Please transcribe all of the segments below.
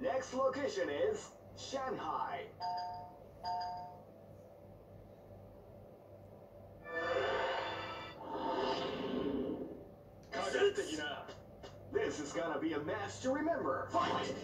Next location is Shanghai. This is gonna be a match to remember. Fight!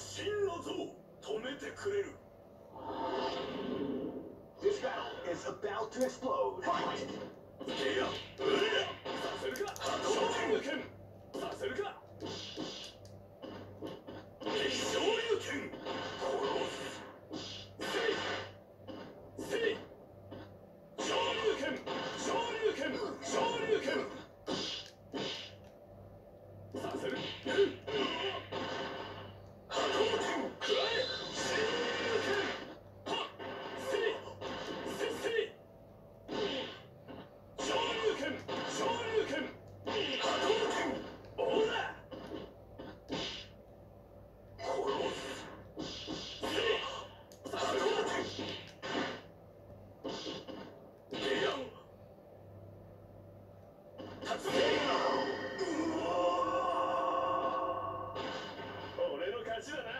真の像止めてくれる This battle is about to explode. Fight! いや、うりゃ、させるか、発動剣。させるか。do it, man.